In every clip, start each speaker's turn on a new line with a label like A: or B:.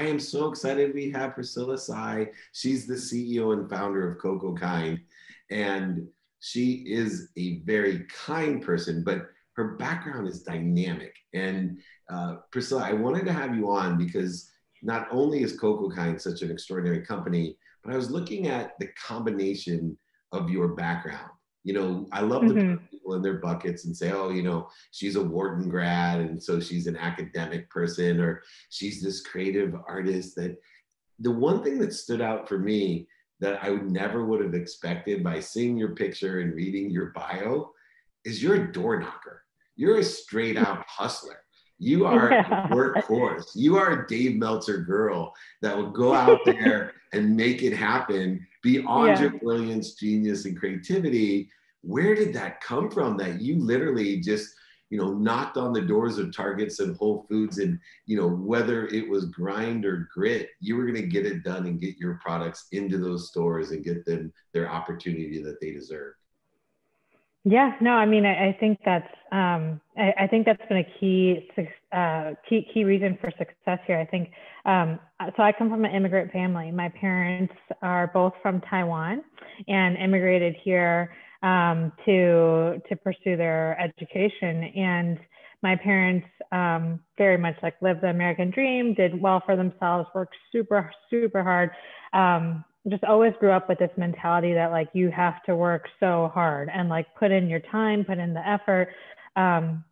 A: I am so excited we have Priscilla Tsai. She's the CEO and founder of cocokind. And she is a very kind person, but her background is dynamic. And uh, Priscilla, I wanted to have you on because not only is cocokind such an extraordinary company, but I was looking at the combination of your background. You know, I love mm-hmm. put people in their buckets and say, oh, you know, she's a Wharton grad, and so she's an academic person, or she's this creative artist. That the one thing that stood out for me that I would never would have expected by seeing your picture and reading your bio is you're a door knocker. You're a straight out hustler. You are yeah. a workhorse. You are a Dave Meltzer girl that will go out there and make it happen beyond yeah. your brilliance, genius, and creativity. Where did that come from that you literally just you know, knocked on the doors of Targets and Whole Foods, and you know, whether it was grind or grit, you were going to get it done and get your products into those stores and get them their opportunity that they deserve.
B: Yeah, no, I mean, I, I think that's um, I, I, think that's been a key uh, key key reason for success here. I think um, so. I come from an immigrant family. My parents are both from Taiwan and immigrated here um, to to pursue their education. And my parents um, very much like lived the American dream, did well for themselves, worked super super hard. Um, just always grew up with this mentality that like you have to work so hard and like put in your time, put in the effort. Um,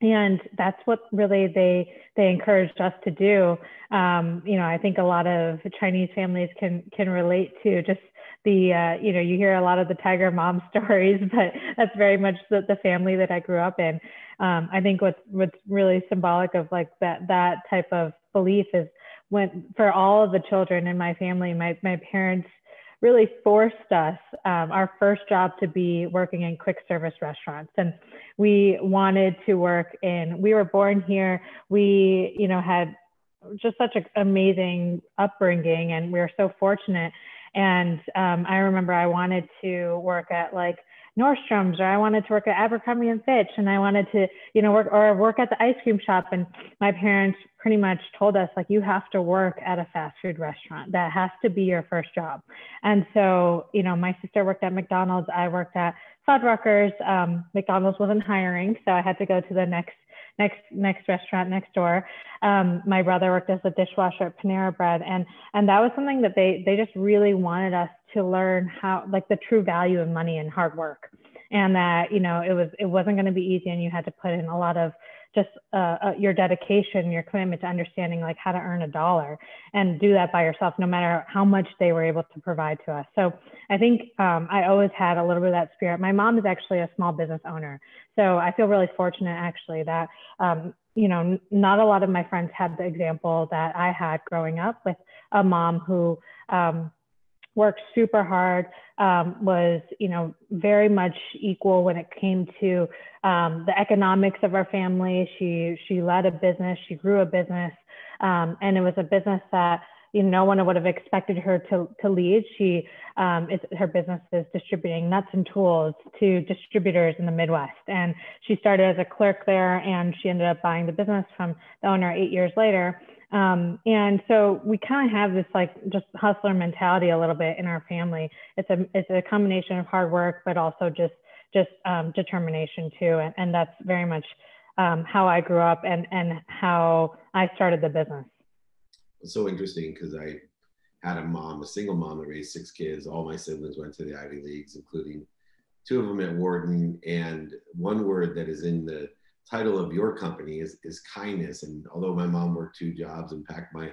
B: and that's what really they they encouraged us to do. Um, you know, I think a lot of Chinese families can can relate to just the uh, you know you hear a lot of the tiger mom stories but that's very much the, the family that i grew up in. Um, i think what's what's really symbolic of like that that type of belief is when for all of the children in my family my, my parents really forced us um, our first job to be working in quick service restaurants. And we wanted to work in we were born here. We you know had just such an amazing upbringing and we were so fortunate and um, I remember I wanted to work at like Nordstrom's or I wanted to work at Abercrombie and Fitch and I wanted to, you know, work or work at the ice cream shop. And my parents pretty much told us like, you have to work at a fast food restaurant. That has to be your first job. And so, you know, my sister worked at McDonald's. I worked at Fuddruckers. Um, McDonald's wasn't hiring. So I had to go to the next next next restaurant next door. Um, my brother worked as a dishwasher at Panera Bread, and and that was something that they they just really wanted us to learn how like the true value of money and hard work, and that you know it was it wasn't going to be easy, and you had to put in a lot of just uh, uh, your dedication, your commitment to understanding like how to earn a dollar and do that by yourself, no matter how much they were able to provide to us. So I think um, I always had a little bit of that spirit. My mom is actually a small business owner. So I feel really fortunate actually that, um, you know, not a lot of my friends had the example that I had growing up with a mom who, um, worked super hard, um, was, you know, very much equal when it came to um, the economics of our family. She, she led a business, she grew a business, um, and it was a business that, you know, no one would have expected her to, to lead. She, um, is, her business is distributing nuts and tools to distributors in the Midwest. And she started as a clerk there and she ended up buying the business from the owner eight years later. Um, and so we kind of have this like just hustler mentality a little bit in our family. It's a it's a combination of hard work, but also just just um, determination too. And, and that's very much um, how I grew up and and how I started the business.
A: It's so interesting because I had a mom, a single mom that raised six kids. All my siblings went to the Ivy Leagues, including two of them at Wharton. And one word that is in the title of your company is, is kindness. And although my mom worked two jobs and packed my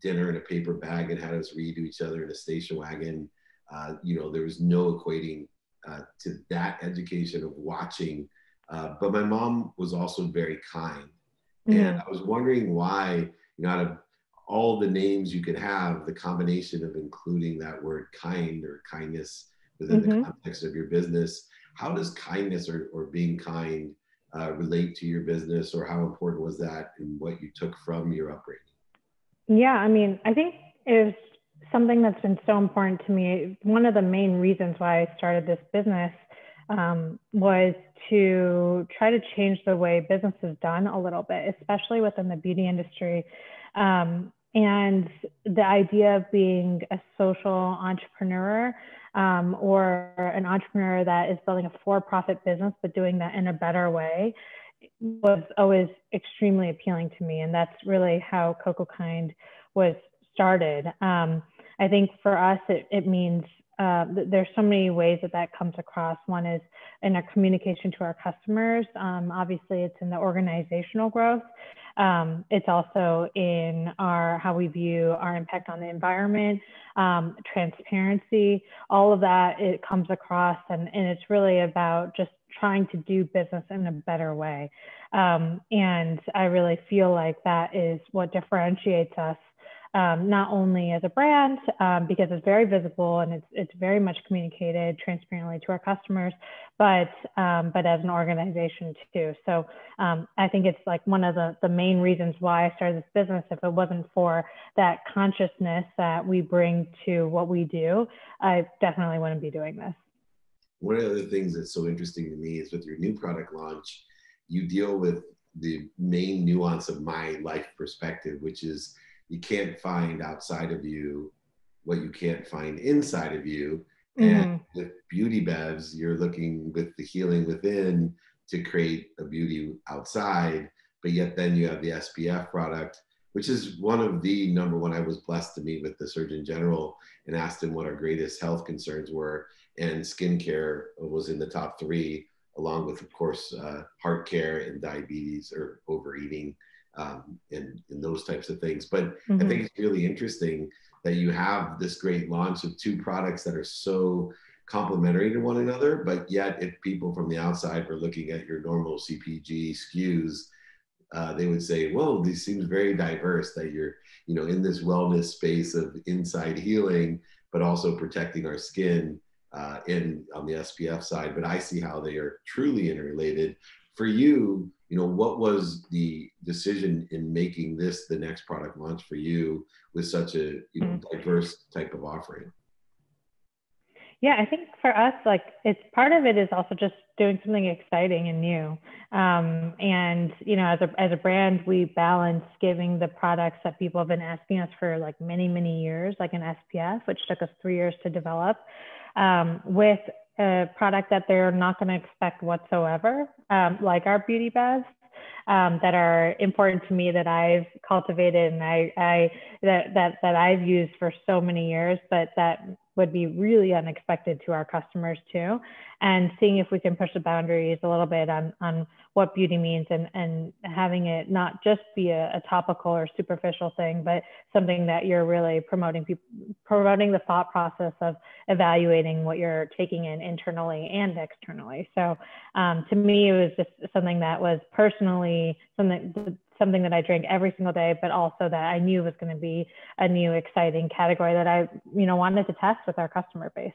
A: dinner in a paper bag and had us read to each other in a station wagon, uh, you know, there was no equating uh, to that education of watching. Uh, but my mom was also very kind. Mm-hmm. And I was wondering why, you know, out of all the names you could have, the combination of including that word kind or kindness within mm-hmm. the context of your business, how does kindness or, or being kind uh, relate to your business or how important was that and what you took from your upbringing?
B: Yeah, I mean, I think it's something that's been so important to me. One of the main reasons why I started this business um, was to try to change the way business is done a little bit, especially within the beauty industry. Um, and the idea of being a social entrepreneur um, or an entrepreneur that is building a for-profit business but doing that in a better way was always extremely appealing to me. And that's really how cocokind was started. Um, i think for us it, it means uh, there's so many ways that that comes across. One is in our communication to our customers. Um, obviously, it's in the organizational growth. Um, it's also in our how we view our impact on the environment, um, transparency. All of that it comes across, and, and it's really about just trying to do business in a better way. Um, and I really feel like that is what differentiates us um, not only as a brand um, because it's very visible and it's, it's very much communicated transparently to our customers, but um, but as an organization too. So um, I think it's like one of the, the main reasons why I started this business. If it wasn't for that consciousness that we bring to what we do, I definitely wouldn't be doing this.
A: One of the things that's so interesting to me is with your new product launch, you deal with the main nuance of my life perspective, which is you can't find outside of you what you can't find inside of you. Mm-hmm. And with beauty bevs, you're looking with the healing within to create a beauty outside. But yet, then you have the SPF product, which is one of the number one. I was blessed to meet with the Surgeon General and asked him what our greatest health concerns were. And skincare was in the top three, along with, of course, uh, heart care and diabetes or overeating um, and, and those types of things. But mm-hmm. I think it's really interesting that you have this great launch of two products that are so complementary to one another, but yet if people from the outside were looking at your normal CPG SKUs, uh, they would say, "Whoa, this seems very diverse. That you're, you know, in this wellness space of inside healing, but also protecting our skin uh, in on the SPF side. But I see how they are truly interrelated. For you, you know what was the decision in making this the next product launch for you with such a you know mm-hmm. diverse type of offering
B: yeah i think for us like it's part of it is also just doing something exciting and new um, and you know as a, as a brand we balance giving the products that people have been asking us for like many many years like an spf which took us three years to develop um, with a product that they're not going to expect whatsoever, um, like our beauty bevs. Um, that are important to me that I've cultivated and I, I that, that that I've used for so many years, but that would be really unexpected to our customers too. And seeing if we can push the boundaries a little bit on, on what beauty means and, and having it not just be a, a topical or superficial thing but something that you're really promoting people promoting the thought process of evaluating what you're taking in internally and externally. So um, to me it was just something that was personally something something that I drank every single day, but also that I knew was going to be a new exciting category that I, you know, wanted to test with our customer base.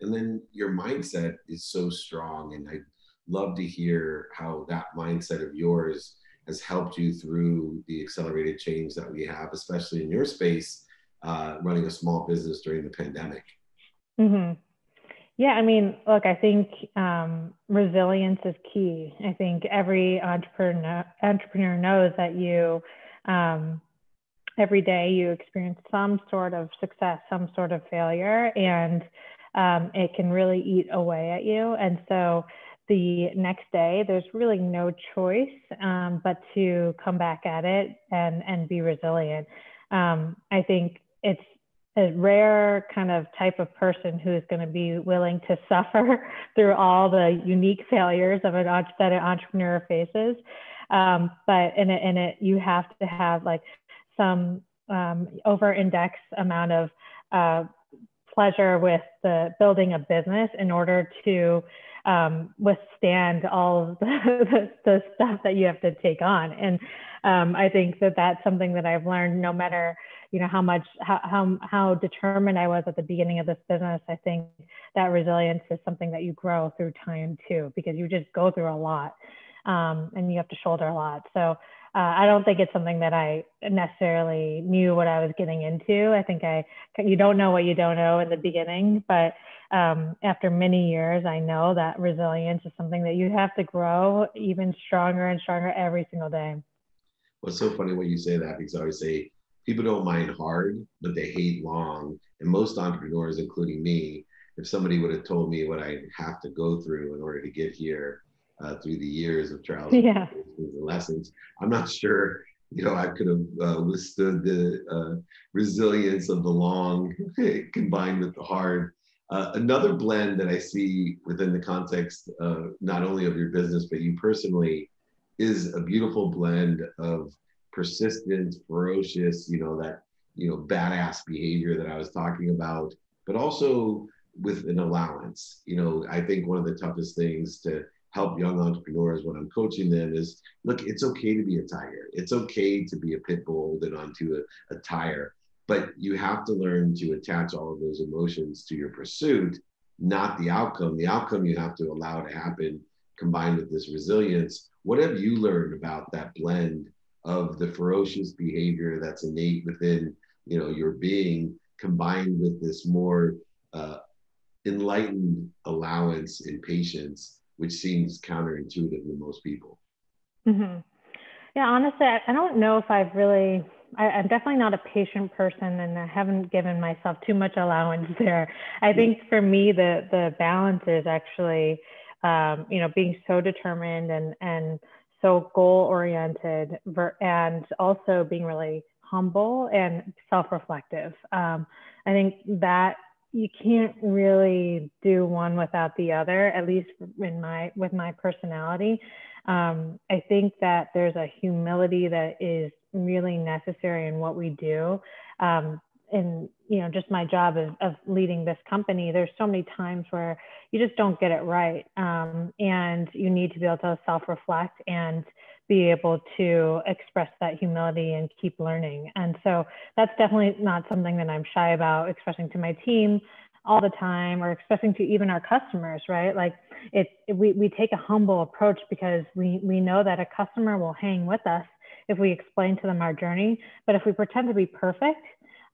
A: And then your mindset is so strong, and I love to hear how that mindset of yours has helped you through the accelerated change that we have, especially in your space, uh, running a small business during the pandemic.
B: Mm-hmm. Yeah, I mean, look, I think um, resilience is key. I think every entrepreneur entrepreneur knows that you um, every day you experience some sort of success, some sort of failure, and um, it can really eat away at you. And so the next day, there's really no choice um, but to come back at it and and be resilient. Um, I think it's a rare kind of type of person who's going to be willing to suffer through all the unique failures of an that an entrepreneur faces. Um, but in it, in it, you have to have like some um, over-index amount of uh, pleasure with the building a business in order to um, withstand all the, the, the, stuff that you have to take on. And um, I think that that's something that I've learned no matter you know how much how, how how determined I was at the beginning of this business. I think that resilience is something that you grow through time too, because you just go through a lot um, and you have to shoulder a lot. So uh, I don't think it's something that I necessarily knew what I was getting into. I think I you don't know what you don't know in the beginning, but um, after many years, I know that resilience is something that you have to grow even stronger and stronger every single day.
A: Well, it's so funny when you say that because I always say people don't mind hard, but they hate long. And most entrepreneurs, including me, if somebody would have told me what I have to go through in order to get here uh, through the years of trials
B: yeah.
A: and lessons, I'm not sure you know I could have uh, withstood the uh, resilience of the long combined with the hard. Uh, another blend that I see within the context not only of your business but you personally is a beautiful blend of persistent, ferocious, you know that you know badass behavior that I was talking about, but also with an allowance. You know, I think one of the toughest things to help young entrepreneurs when I'm coaching them is look, it's okay to be a tiger. It's okay to be a pit bull holding onto a, a tire, but you have to learn to attach all of those emotions to your pursuit, not the outcome. The outcome you have to allow to happen combined with this resilience. What have you learned about that blend of the ferocious behavior that's innate within you know your being combined with this more uh, enlightened allowance and patience, which seems counterintuitive to most people.
B: Mm-hmm. Yeah, honestly, I, I, don't know if I've really, I, am definitely not a patient person and I haven't given myself too much allowance there. I think for me, the, the balance is actually, um, you know, being so determined and, and so goal oriented and also being really humble and self-reflective. Um, I think that you can't really do one without the other at least in my with my personality um, i think that there's a humility that is really necessary in what we do um, in you know just my job of, of leading this company there's so many times where you just don't get it right um, and you need to be able to self-reflect and be able to express that humility and keep learning. And so that's definitely not something that I'm shy about expressing to my team all the time or expressing to even our customers, right? Like it, we, we take a humble approach because we, we know that a customer will hang with us if we explain to them our journey. But if we pretend to be perfect,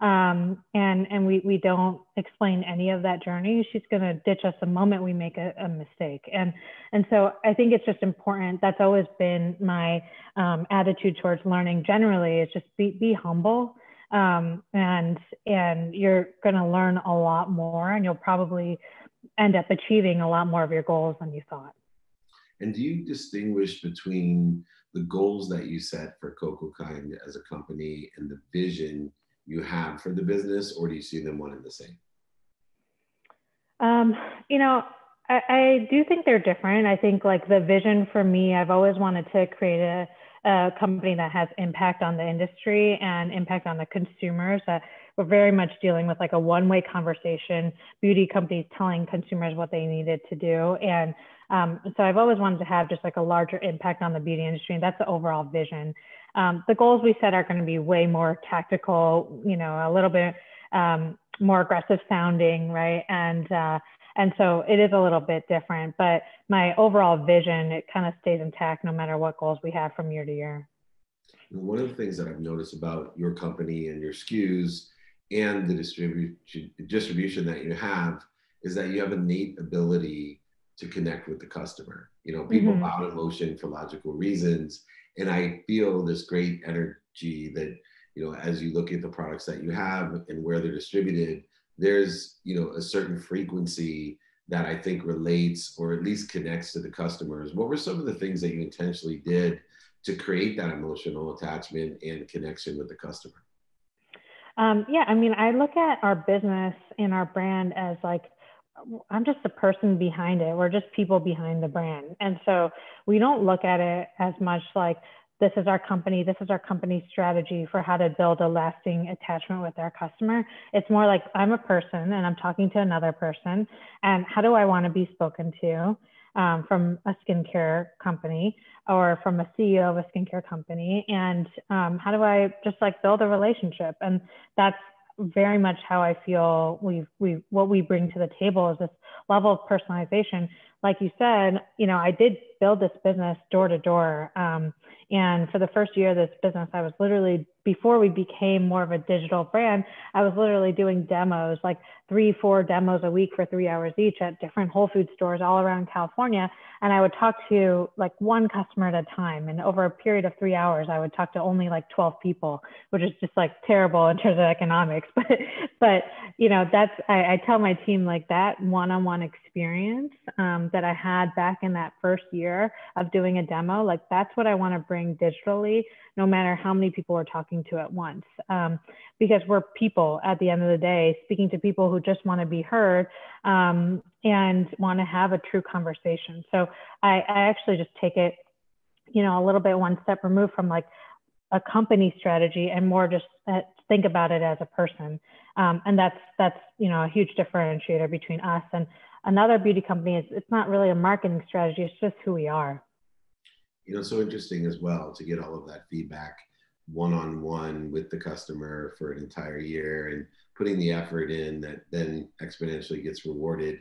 B: um, and and we we don't explain any of that journey. She's going to ditch us the moment we make a, a, mistake. And and so i think it's just important that's always been my um, attitude towards learning generally is just be be humble. Um, and and you're going to learn a lot more and you'll probably end up achieving a lot more of your goals than you thought.
A: And do you distinguish between the goals that you set for cocokind as a company and the vision you have for the business, or do you see them one and the same?
B: Um, you know, I, I, do think they're different. I think like the vision for me, I've always wanted to create a, a company that has impact on the industry and impact on the consumers. That we're very much dealing with like a one-way conversation. Beauty companies telling consumers what they needed to do, and um, so I've always wanted to have just like a larger impact on the beauty industry, and that's the overall vision. Um, the goals we set are going to be way more tactical, you know, a little bit um, more aggressive sounding, right? And uh, and so it is a little bit different, but my overall vision it kind of stays intact no matter what goals we have from year to year.
A: One of the things that I've noticed about your company and your SKUs and the distribution distribution that you have is that you have innate ability to connect with the customer. You know, people mm-hmm. out emotion for logical reasons and I feel this great energy that you know as you look at the products that you have and where they're distributed, there's you know a certain frequency that I think relates or at least connects to the customers. What were some of the things that you intentionally did to create that emotional attachment and connection with the customer?
B: Um, yeah, I mean, I look at our business and our brand as like I'm just the person behind it. We're just people behind the brand. And so we don't look at it as much like this is our company, this is our company strategy for how to build a lasting attachment with our customer. It's more like I'm a person and I'm talking to another person. And how do I want to be spoken to um, from a skincare company or from a CEO of a skincare company? And um, how do I just like build a relationship? And that's very much how I feel we we what we bring to the table is this level of personalization. Like you said, you know, I did build this business door to door, um, and for the first year of this business, I was literally before we became more of a digital brand, I was literally doing demos, like three, four demos a week for three hours each at different Whole Food stores all around California. And I would talk to like one customer at a time. And over a period of three hours, I would talk to only like 12 people, which is just like terrible in terms of economics. But, but you know, that's, I, I tell my team like that one-on-one experience um, that I had back in that first year of doing a demo, like that's what I want to bring digitally no matter how many people we're talking to at once. Um, because we're people at the end of the day, speaking to people who just want to be heard um, and want to have a true conversation. So I, I actually just take it, you know, a little bit one step removed from like a company strategy and more just uh, think about it as a person. Um, and that's that's you know a huge differentiator between us and another beauty company. Is it's not really a marketing strategy; it's just who we are
A: you know, so interesting as well to get all of that feedback one on one with the customer for an entire year and putting the effort in that then exponentially gets rewarded.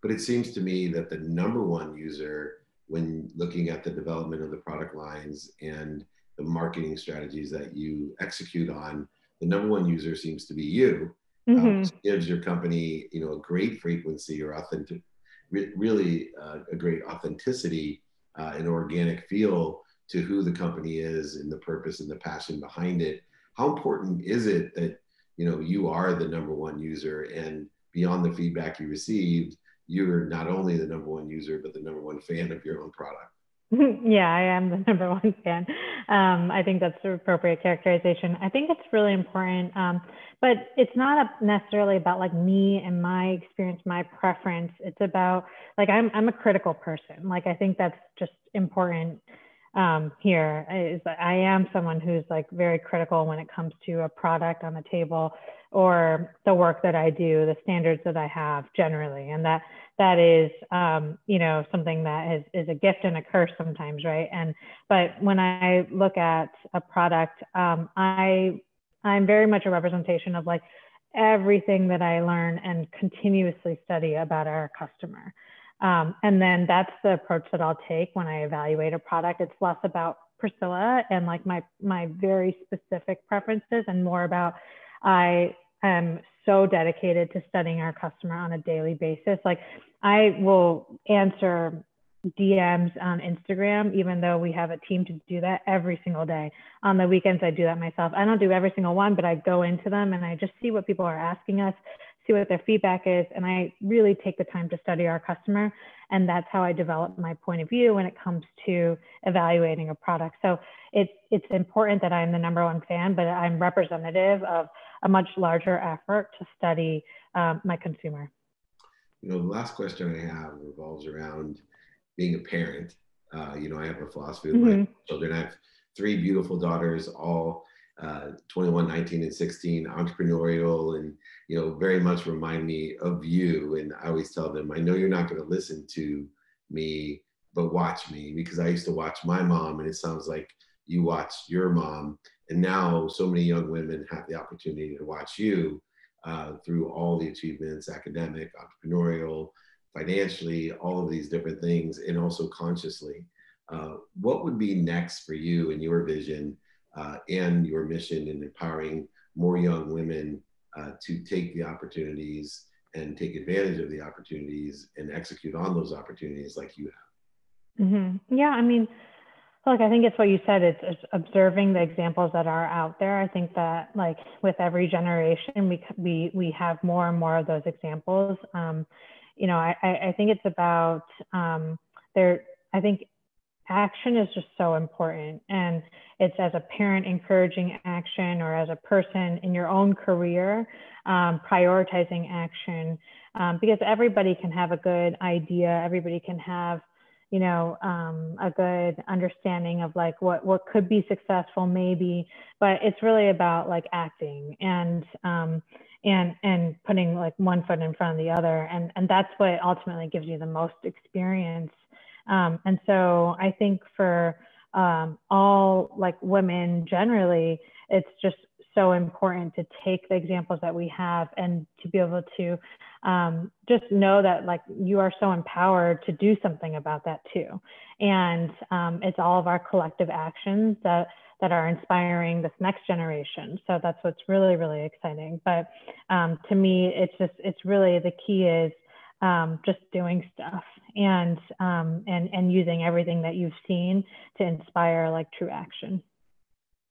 A: But it seems to me that the number one user, when looking at the development of the product lines and the marketing strategies that you execute on, the number one user seems to be you. Mm-hmm. Um, gives your company, you know, a great frequency or authentic, re- really uh, a great authenticity uh, an organic feel to who the company is and the purpose and the passion behind it. How important is it that you know you are the number one user and beyond the feedback you received, you're not only the number one user but the number one fan of your own product?
B: yeah, I am the number one fan. Um, I think that's the appropriate characterization. I think it's really important, um, but it's not a, necessarily about like me and my experience, my preference. It's about like I'm I'm a critical person. Like I think that's just important um, here. Is I am someone who's like very critical when it comes to a product on the table or the work that I do, the standards that I have generally, and that that is um, you know something that is, is a gift and a curse sometimes right? And but when i look at a product um, i i'm very much a representation of like everything that i learn and continuously study about our customer. Um, and then that's the approach that i'll take when i evaluate a product. It's less about priscilla and like my my very specific preferences and more about i am so dedicated to studying our customer on a daily basis. Like I will answer DMs on Instagram, even though we have a team to do that every single day. On the weekends, I do that myself. I don't do every single one, but I go into them and I just see what people are asking us, see what their feedback is, and I really take the time to study our customer. And that's how I develop my point of view when it comes to evaluating a product. So it's it's important that I'm the number one fan, but I'm representative of a much larger effort to study um, my consumer.
A: You know, the last question I have revolves around being a parent. Uh, you know, I have a philosophy with mm-hmm. my children. I have three beautiful daughters, all uh, 21, 19, and 16, entrepreneurial, and you know, very much remind me of you. And I always tell them, I know you're not going to listen to me, but watch me because I used to watch my mom, and it sounds like you watched your mom and now so many young women have the opportunity to watch you uh, through all the achievements, academic, entrepreneurial, financially, all of these different things, and also consciously. Uh, what would be next for you and your vision uh, and your mission in empowering more young women uh, to take the opportunities and take advantage of the opportunities and execute on those opportunities like you have?
B: Mm-hmm. Yeah, I mean, Look, I think it's what you said. It's, it's, observing the examples that are out there. I think that like with every generation, we we we have more and more of those examples. Um, you know, I I think it's about um, there. I think action is just so important, and it's as a parent encouraging action, or as a person in your own career um, prioritizing action, um, because everybody can have a good idea. Everybody can have you know um, a good understanding of like what what could be successful maybe but it's really about like acting and um, and and putting like one foot in front of the other and and that's what ultimately gives you the most experience um, and so i think for um, all like women generally it's just so important to take the examples that we have and to be able to um, just know that like you are so empowered to do something about that too. And um, it's all of our collective actions that that are inspiring this next generation. So that's what's really, really exciting. But um, to me, it's just, it's really the key is um, just doing stuff and, um, and, and using everything that you've seen to inspire like true action.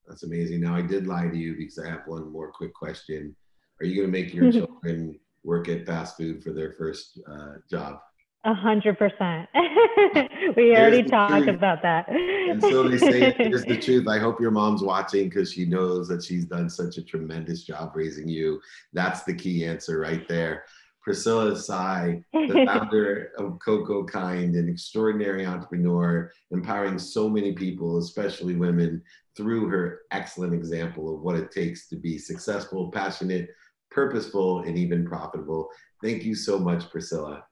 A: That's amazing. Now I did lie to you because I have one more quick question. Are you going to make your children work at fast food for their first uh, job?
B: A hundred percent. We already talked truth. about that.
A: and so they say, here's the truth. I hope your mom's watching because she knows that she's done such a tremendous job raising you. That's the key answer right there. Priscilla Tsai, the founder of cocokind, an extraordinary entrepreneur, empowering so many people, especially women, through her excellent example of what it takes to be successful, passionate, purposeful, and even profitable. Thank you so much, Priscilla.